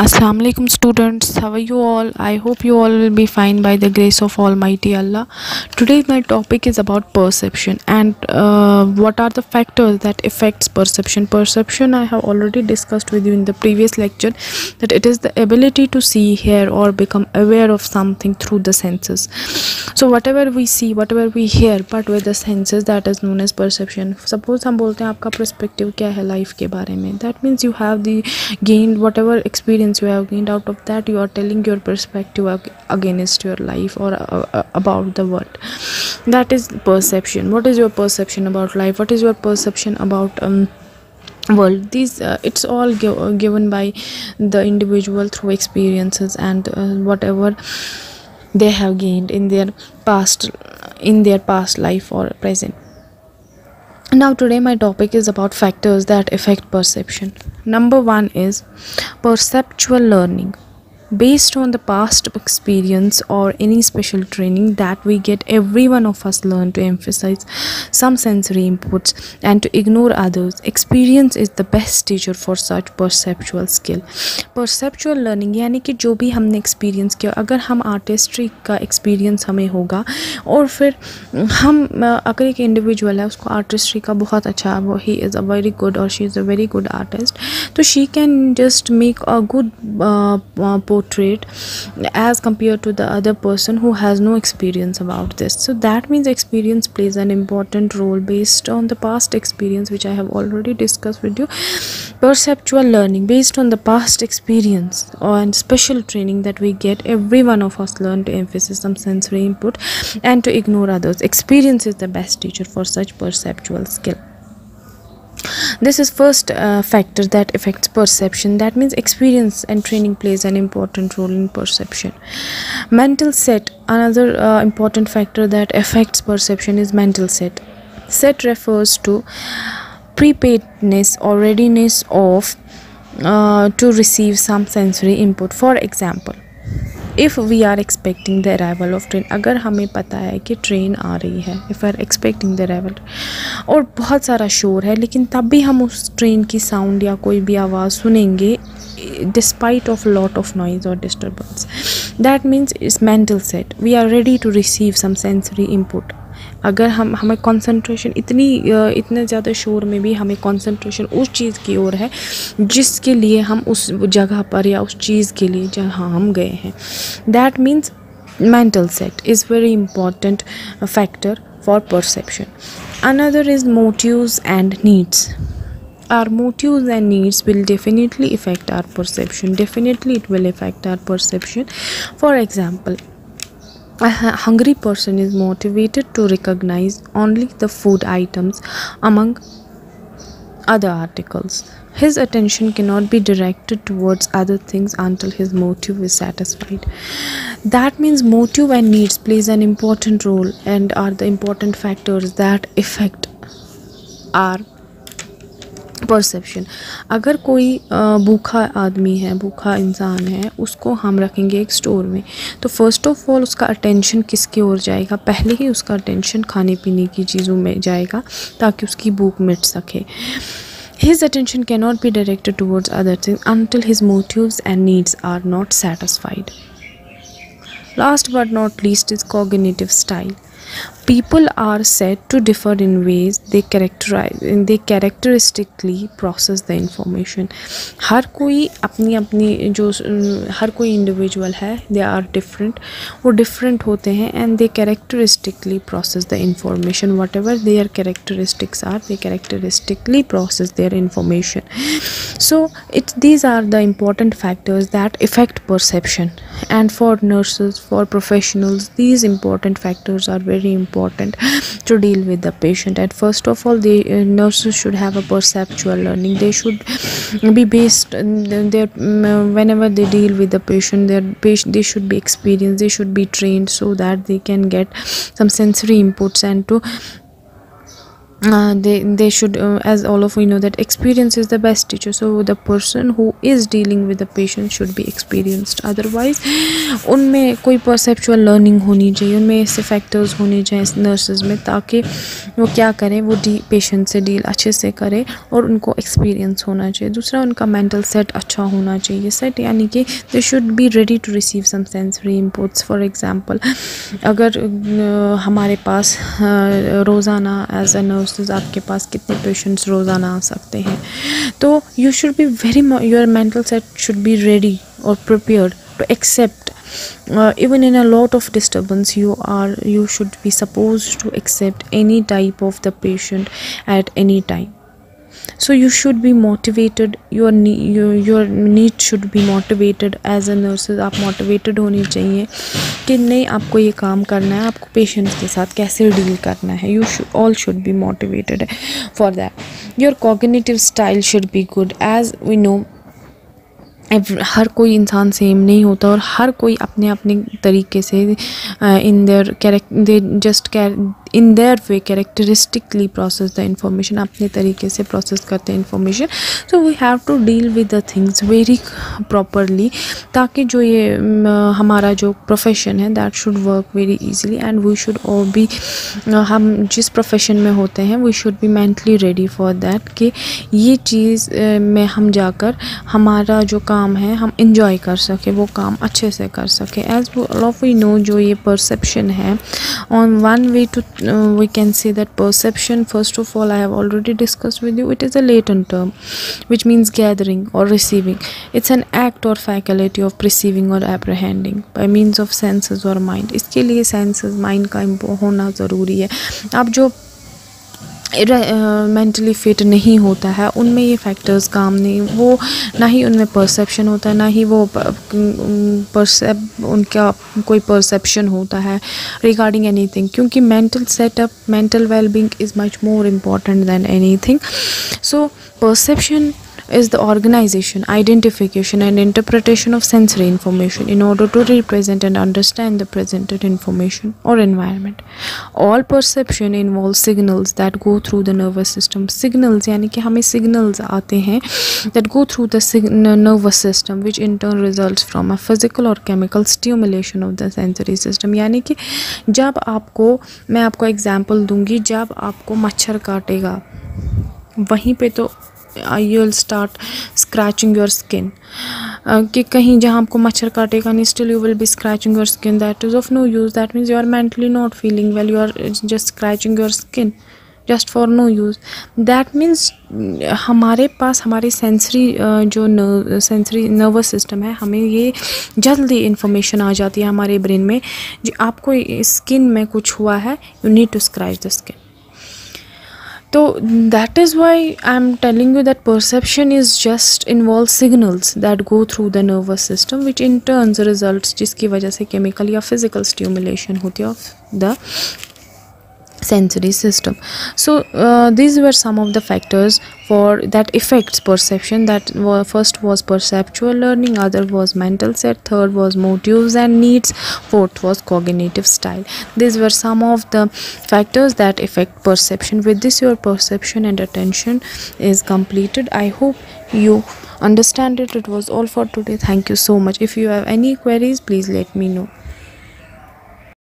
Assalamu alaikum students how are you all I hope you all will be fine by the grace of almighty Allah today my topic is about perception and uh, what are the factors that affects perception perception I have already discussed with you in the previous lecture that it is the ability to see hear or become aware of something through the senses so whatever we see whatever we hear but with the senses that is known as perception suppose हम बोलते हैं आपका perspective क्या है life के बारे में that means you have the gained whatever experience you have gained out of that you are telling your perspective ag- against your life or uh, uh, about the world. That is perception. What is your perception about life? What is your perception about um, world? These uh, it's all gi- uh, given by the individual through experiences and uh, whatever they have gained in their past in their past life or present now today my topic is about factors that affect perception. Number 1 is perceptual learning based on the past experience or any special training that we get every one of us learn to emphasize some sensory inputs and to ignore others experience is the best teacher for such perceptual skill perceptual learning यानी कि जो भी हमने experience किया अगर हम artistry का experience हमें होगा और फिर हम अगर एक इंडिविजुअल है उसको आर्टिस्ट्री का बहुत अच्छा वो ही इज़ अ वेरी गुड और she is a very good artist तो she can just make a good portrait as compared to the other person who has no experience about this. So that means experience plays an important role based on the past experience which i have already discussed with you. Perceptual learning based on the past experience and special training that we get every one of us learn to emphasize some sensory input and to ignore others. Experience is the best teacher for such perceptual skill this is first uh, factor that affects perception. That means experience and training plays an important role in perception. Mental set another uh, important factor that affects perception is mental set. Set refers to preparedness or readiness of uh, to receive some sensory input. For example if we are expecting the arrival of train अगर हमें पता है कि train आ रही है if are expecting the arrival और बहुत सारा शोर है, लेकिन तब भी हम उस ट्रेन की साउंड या कोई भी आवाज़ सुनेंगे despite of lot of noise और disturbance that means it's mental set we are ready to receive some sensory input अगर हम, हमें कंसंट्रेशन इतनी इतने ज़्यादा शोर में भी हमें कंसंट्रेशन उस चीज़ की ओर है, जिसके लिए हम उस जगह पर या उस चीज़ के लिए जहाँ हम गए हैं। That means mental set is very important factor for perception another is motives and needs are motives and needs will definitely effect our perception definitely it will effect our perception for example a hungry person is motivated to recognize only the food items among other articles. His attention cannot be directed towards other things until his motive is satisfied. That means motive and needs plays an important role and are the important factors that affect our perception अगर कोई भूखा आदमी है भूखा इंसान है उसको हम रखेंगे एक स्टोर में तो फ़र्स्ट ऑफ़ ऑल उसका अटेंशन किसकी ओर जाएगा पहले ही उसका अटेंशन खाने पीने की चीज़ों में जाएगा ताकि उसकी भूख मिट सके His attention cannot be directed towards other things until his motives and needs are not satisfied. Last but not least is cognitive style. People are said to differ in ways they characterize they characteristically process the information. कोई अपनी अपनी जो हर कोई individual है they are different वो different होते हैं and they characteristically process the information whatever their characteristics are they characteristically process their information so it these are the important factors that affect perception and for nurses for professionals these important factors are very important to deal with the patient. And first of all the uh, nurses should have a perceptual learning. They should be based their mm, whenever they deal with the patient their patient they should be experienced they should be trained so that they can get some sensory inputs and to uh, they they should uh, as all of we know that experience is the best teacher. So the person who is dealing with the patient should be experienced. Otherwise उनमें कोई perceptual learning होनी चाहिए उनमें ऐसे factors होने चाहिए nurses में ताकि वो क्या करें वो डी पेशेंट से डील अच्छे से करें और उनको एक्सपीरियंस होना चाहिए। दूसरा उनका मेंटल सेट अच्छा होना चाहिए। सेट यानी कि they should be ready to receive some sensory inputs for example अगर हमारे पास रोज़ाना एज अ नर्सेज आपके पास कितने पेशेंट्स रोज़ाना आ सकते हैं तो you should be very your mental set should be ready और prepared to accept uh, even in a lot of disturbance you are you should be supposed to accept any type of the patient at any time so you should be motivated. Your your your need should be motivated. As a nurse आप motivated होनी चाहिए कि नहीं, आपको ये काम करना है, आपको पेशेंट्स के साथ कैसे डील करना है। You all should be motivated for that your cognitive style should be good as we know हर कोई इंसान सेम नहीं होता और हर कोई अपने अपने तरीके से in their character they just in their way characteristically process the information अपने तरीके से प्रोसेस करते हैं information so we have to deal with the things very properly ताकि जो ये हमारा जो प्रोफेशन है that should work very easily and we should और भी हम जिस प्रोफेशन में होते हैं we should be mentally ready for that कि ये चीज़ में हम जाकर हमारा जो काम है, हम इंजॉय कर सकें, वो काम अच्छे से कर सकें. एज ऑफ़ वी नो जो ये परसेप्शन है on one way to uh, we can say that perception first of all i have already discussed with you it is a latent term which means gathering or receiving it's an act or faculty of perceiving or apprehending by means of senses or mind इसके लिए senses mind का होना ज़रूरी है aap जो mentally fit नहीं होता है, उनमें ये फैक्टर्स काम नहीं, वो ना ही उनमें परसेप्शन होता है, ना ही वो परसेप उनका कोई परसेप्शन होता है रिगार्डिंग एनीथिंग क्योंकि mental setup mental wellbeing is much more important than anything so perception is the organization, identification and interpretation of sensory information in order to represent and understand the presented information or environment. All perception involves signals that go through the nervous system. Signals यानी कि हमें signals आते हैं that go through the nervous system which in turn results from a physical or chemical stimulation of the sensory system यानी कि जब आपको मैं आपको एग्जांपल दूँगी जब आपको मच्छर काटेगा वहीं पे तो you will start scratching your skin कि कहीं जहाँ आपको मच्छर काटेगा नहीं still you will be scratching your skin that is of no use that means you are mentally not feeling well you are just scratching your skin just for no use that means हमारे पास, हमारे sensory जो sensory nervous system है, हमें ये जल्दी information आ जाती है हमारे ब्रेन में जो आपको स्किन में कुछ हुआ है you need to scratch the skin तो that is why I am telling you that perception is just involve signals that go through the nervous system which in turns result जिसकी वजह से केमिकल या physical stimulation होती है of the sensory system. So uh, these were some of the factors for that affects perception. That first was perceptual learning other was mental set third was motives and needs fourth was cognitive style. These were some of the factors that affect perception. With this your perception and attention is completed. I hope you understand it. It was all for today. Thank you so much. If you have any queries please let me know